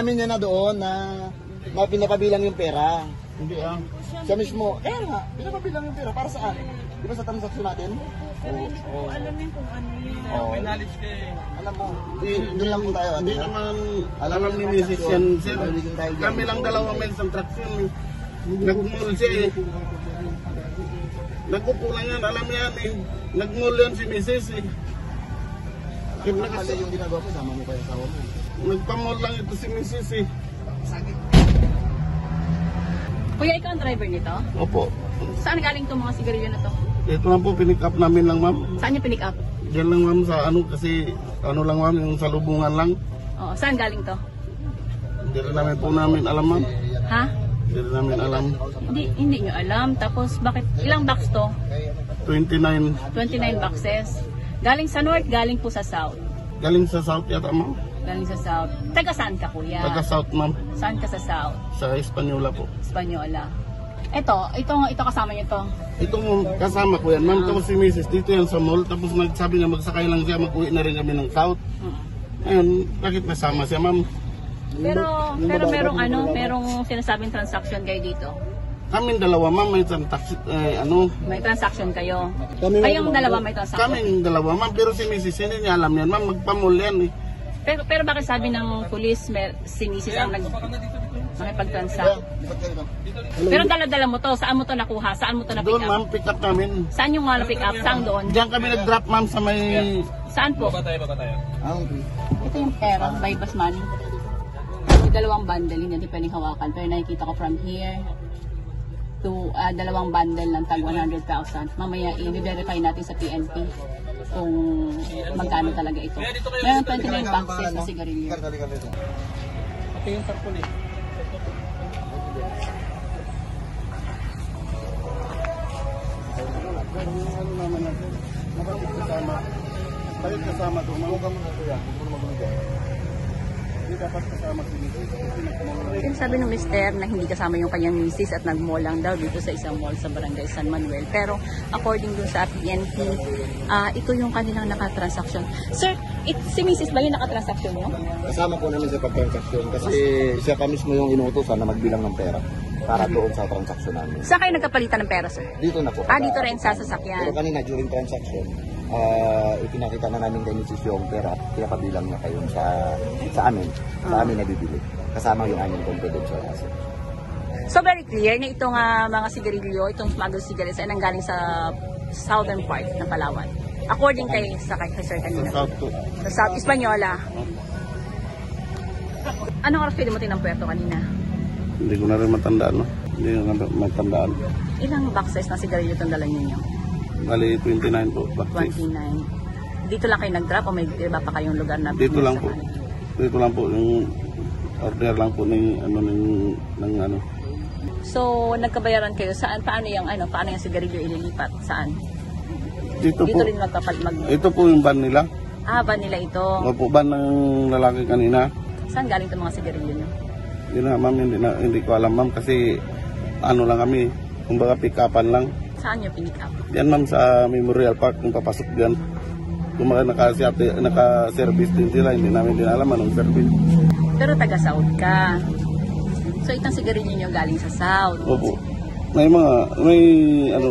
Amin niya na doon na, na pinapabilang yung pera. Hindi ah. Siya mismo, kaya nga, pinapabilang yung pera. Para saan? Di ba sa transaksyon natin? Oo. Alam niyo kung ano yun. Oo. May knowledge ka eh. Alam mo, di- doon lang po tayo. Hindi ano, naman Alam ni yung Mrs. yan, sir. Kami lang dalawa may isang traction. eh. Nag-mall siya eh. Nagkukulang yan, alam yan eh. Nag-mall yan si Mrs. eh. Kaya Ano yung ginagawa ko, sama mo pa yung asawa mo. Nagpa-mall lang ito si Mrs. eh. Kuya, ikaw ang driver nito? Opo. Saan galing itong mga sigarilyo na to? Ito lang po, pinick up namin lang ma'am. Saan niyo pinick up? Diyan lang ma'am sa ano kasi ano lang ma'am yung salubungan lang. Oh, saan galing to? Hindi rin namin po namin alam ma'am. Ha? Hindi rin namin alam. Hindi, hindi nyo alam. Tapos, bakit, ilang box to? 29 29 boxes. Galing sa north, galing po sa south. galing sa south yata ma'am. Galing sa south. Taga saan ka, kuya? Taga south ma'am. Saan ka sa south? Sa Espanyola po. Espanyola. Ito, ito, ito kasama nyo to. Ito mo kasama ko yan ma'am. Tapos si Mrs. dito yan sa mall. Tapos nagsabi niya magsakay lang siya. Mag-uwi na rin kami ng south. Mm. Ayun, bakit nasama siya ma'am? Pero, pero merong ano, merong sinasabing transaction kayo dito. Kaming dalawa ma'am may transaction, eh, ano, May transaction kayo. Kami Kayong dalawa may transaction. kaming dalawa ma'am. Pero si Mrs. hindi niya alam yan ma'am. Magpa-mall yan eh. Pero, pero bakit sabi ng pulis, mer, si Mrs. ang nag, nakipag-transact? Pero dala-dala mo to, saan mo to nakuha? Saan mo to na-pick Doon up? ma'am, pick up namin. Saan yung mga na-pick up? Saan doon? Diyan kami nag-drop ma'am sa may... Saan po? Ah, okay. Ito yung pera, by bus money. Yung dalawang bundle, hindi natin pwedeng hawakan. Pero nakikita ko from here to ah, dalawang bundle ng tag 100,000. Mamaya i-verify natin sa PNP kung magkano talaga ito. Meron 29 boxes na sigarilyo. Pati yung sarpul eh. Ano naman natin? Mabalik kasama. Balik kasama to. Mahuga mo na kuya. Hindi dapat kasama si Mrs. Yung sabi ng mister na hindi kasama yung kanyang misis at nag-mall lang daw dito sa isang mall sa barangay San Manuel. Pero according dun sa PNP, ah, ito yung kanilang nakatransaction. Sir, it, si misis ba yung nakatransaction nyo? Kasama po namin sa pagtransaksyon kasi siya pa mismo yung inuutosan na magbilang ng pera para doon sa transaksyon namin. Saan kayo nagkapalitan ng pera, sir? Dito na po. Ah, dito rin sa Pero sasakyan. kanina during transaction, ah ipinakita na namin kay Mrs. yung pera at pinapabilang niya kayo sa sa amin. Sa amin na bibili. Kasama yung aming confidential asset. So very clear na itong ah, mga sigarilyo, itong smuggled cigarettes ay nanggaling sa southern part ng Palawan. According kay sa kay Sir kanina. South to. Sa South Hispaniola. Anong oras pwede mo tinang puerto kanina? Hindi ko na rin matandaan. No? Hindi ko na rin matandaan. Ilang boxes na sigarilyo itong dala ninyo? Bali 29 po. Practice. 29. Dito lang kayo nag-drop o may iba pa kayong lugar na Dito lang po. Dito lang po yung order lang po ng ano ng, ng ano. So, nagkabayaran kayo saan? Paano yung ano, paano yung sigarilyo ililipat? Saan? Dito, Dito po. rin magpapal mag Ito po yung van nila. Ah, ba nila ito? Opo, van ng lalaki kanina. Saan galing itong mga sigarilyo nyo? Yun na ma'am, hindi, na, hindi ko alam ma'am kasi ano lang kami, kumbaga pick-upan lang. Saan nyo pinick up? Yan ma'am sa Memorial Park kung papasok dyan. Kumbaga naka-service naka -service din sila, hindi namin din alam anong service. Pero taga South ka. So itong sigarilyo nyo galing sa South. Opo. May mga, may ano,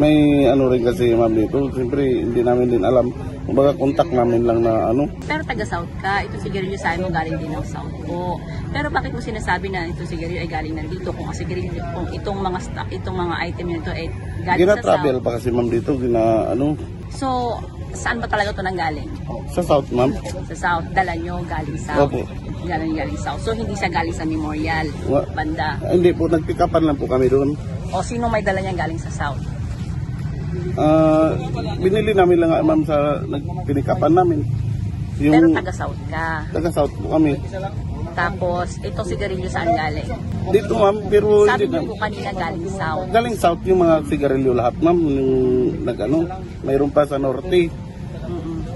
may ano rin kasi ma'am dito. Siyempre hindi namin din alam. Kumbaga contact namin lang na ano. Pero taga South ka. Itong sigarilyo sa mo galing din ng South po. Pero bakit mo sinasabi na itong sigarilyo ay galing nandito kung sigarilyo, kung itong mga stock, itong mga item nito ay galing sa Gina-travel South? pa kasi ma'am dito, gina ano, So, saan ba talaga ito nanggaling? sa South ma'am. Sa South. Dala nyo galing South. Opo. Galing galing South. So, hindi siya galing sa Memorial. Wa- Banda. Ah, Hindi po, nagpick-upan lang po kami doon. O sino may dala niya galing sa South? Ah, binili namin lang nga, ma'am sa nagpinikapan namin. Yung Pero taga South ka. taga South po kami. Tapos, itong sigarilyo saan galing? Dito ma'am, pero Sabi hindi niyo na. po kanina galing South. Galing South yung mga sigarilyo lahat ma'am. Yung nag ano, mayroon pa sa Norte.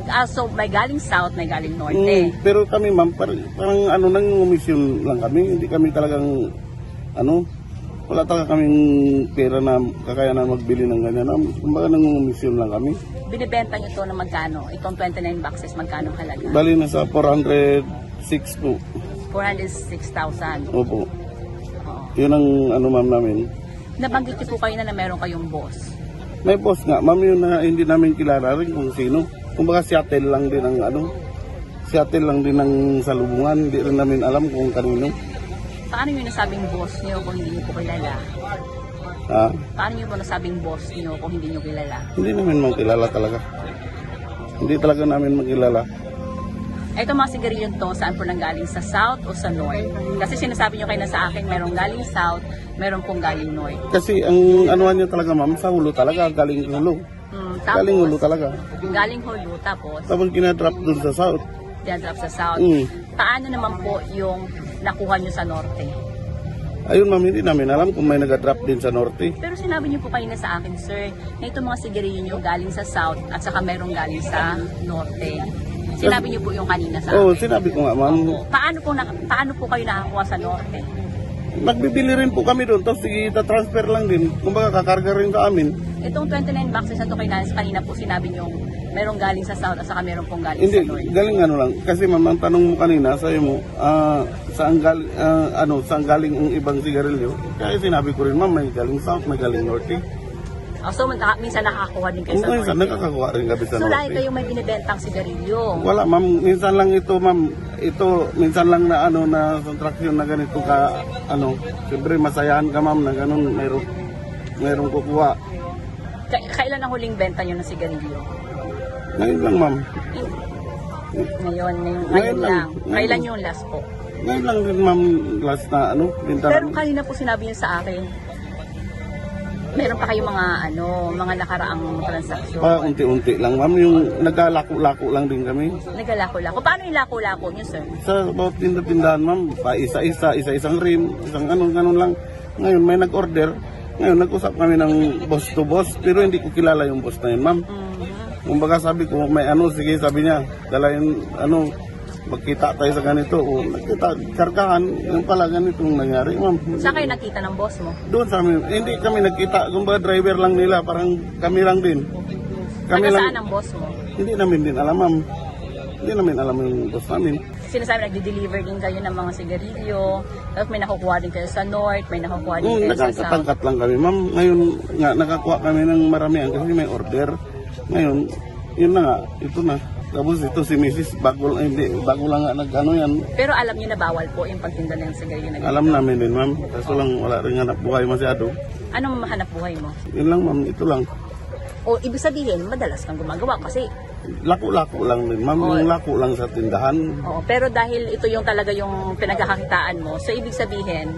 Ah, so may galing South, may galing Norte. Mm, pero kami ma'am, parang, parang ano, nangungumisyon lang kami. Hindi kami talagang, ano, wala talaga kaming pera na kakayanan magbili ng ganyan. Kumbaga nangungumisyon lang kami. Binibenta niyo to na magkano? Itong 29 boxes, magkano halaga? Bali na sa 406 po. 406,000. Opo. Oo. Yun ang ano ma'am namin. Nabanggit niyo po kayo na, na meron kayong boss. May boss nga, ma'am yun na hindi namin kilala rin kung sino. Kumbaga Seattle lang din ang ano. Seattle lang din ang salubungan. Hindi rin namin alam kung kanino. Paano niyo nasabing boss niyo kung hindi niyo po kilala? Ha? Paano niyo po nasabing boss niyo kung hindi niyo kilala? Hindi namin makilala talaga. Hindi talaga namin makilala. Ito mga sigarilyong to, saan po nanggaling? Sa south o sa north? Kasi sinasabi niyo kayo na sa akin, merong galing south, meron pong galing north. Kasi ang anuhan niya talaga ma'am, sa hulo talaga, galing hulo. Mm, Galing hulo tapos, talaga. galing hulo, tapos, Tapos kinadrop dun sa south. dinadrop sa south. Mm. Paano naman po yung nakuha niyo sa norte? Ayun ma'am, hindi namin alam kung may nag-drop din sa norte. Pero sinabi niyo po kayo na sa akin, sir, na itong mga sigarilyo niyo galing sa south at saka merong galing sa norte. Sinabi niyo po yung kanina sa Oo, oh, akin. sinabi ko nga ma'am. Paano po, na, paano po kayo nakakuha sa norte? Nagbibili rin po kami doon, tapos sige, transfer lang din. Kumbaga, kakarga rin sa amin. Itong 29 boxes na to kay Nance, kanina po sinabi niyo merong galing sa south at saka merong pong galing Hindi, sa north. galing ano lang. Kasi ma'am, ang tanong mo kanina, sa'yo mo, ah, saan galing, ah, ano, saan galing ang ibang sigarilyo? Kaya sinabi ko rin, ma'am, may galing south, may galing norte. Oh, so magka- minsan nakakakuha din kayo sa minsan, norte. nakakakuha rin kami sa So lagi norte. kayong may binibentang sigarilyo. Wala, ma'am. Minsan lang ito, ma'am. Ito, minsan lang na ano na contraction na ganito ka, ano. Siyempre, masayahan ka, ma'am, na ganun. Mayroon, mayroong kukuha. Ka- kailan ang huling benta niyo ng sigarilyo? Ngayon lang, ma'am. Ngayon, ngayon, ngayon Ngayon lang. lang. Ngayon Kailan yung last po? Ngayon lang din, ma'am, last na, ano, binta Pero namin. kanina po sinabi niyo sa akin, meron pa kayong mga ano, mga nakaraang transaksyon. Pa, unti-unti lang, ma'am. Yung naglalako-lako lang din kami. Nagalako-lako. Paano yung lako-lako niyo, sir? Sa bawat tinda-tindahan, ma'am, pa isa-isa, isa-isang rim, isang ganun-ganun lang. Ngayon, may nag-order. Ngayon, nag-usap kami ng boss to boss, pero hindi ko kilala yung boss na yun, ma'am. Mhm. Kumbaga sabi ko, may ano, sige, sabi niya, dalayan, ano, magkita tayo sa ganito. O, nagkita, kargahan, yung pala ganitong nangyari, ma'am. Saan kayo nakita ng boss mo? Doon sa amin, hindi kami nagkita, kumbaga driver lang nila, parang kami lang din. Kami Taga lang, saan ang boss mo? hindi namin din alam, ma'am. Hindi namin alam yung boss namin. Sinasabi nagde-deliver din kayo ng mga sigarilyo, tapos may nakukuha din kayo sa north, may nakukuha din Hmm, kayo sa south. nakakatangkat lang kami, ma'am. Ngayon nga, nakakuha kami ng maramihan kasi may order. Ngayon, yun na nga, ito na. Tapos ito si Mrs. bago, hindi, bago lang nga nag-ano yan. Pero alam niyo na bawal po yung pagtinda ng sigarilyo na ganito. Alam namin din, ma'am. Kaso lang wala rin hanap buhay masyado. Anong mahanap buhay mo? Yun lang, ma'am. Ito lang. O ibig sabihin, madalas kang gumagawa kasi Lako-lako lang din, ma'am. Oo. Yung lako lang sa tindahan. Oo, pero dahil ito yung talaga yung pinagkakakitaan mo, so ibig sabihin,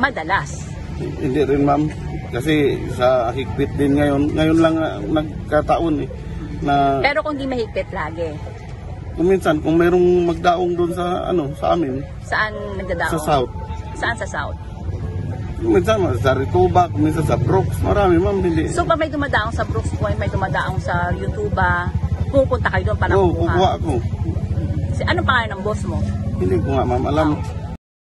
madalas. Hindi rin, ma'am. Kasi sa higpit din ngayon. Ngayon lang nagkataon eh. Na Pero kung di mahigpit lagi, kung minsan, kung mayroong magdaong doon sa, ano, sa amin, saan nagdadaon? sa south. Saan sa south? Minsan sa Rituba, minsan sa Brooks, marami ma'am, hindi. So pag may dumadaong sa Brooks Point, may dumadaong sa YouTube, pupunta kayo doon para Oo, kumuha. kukuha ako. Si, anong pangalan ng boss mo? Hindi ko nga ma'am alam.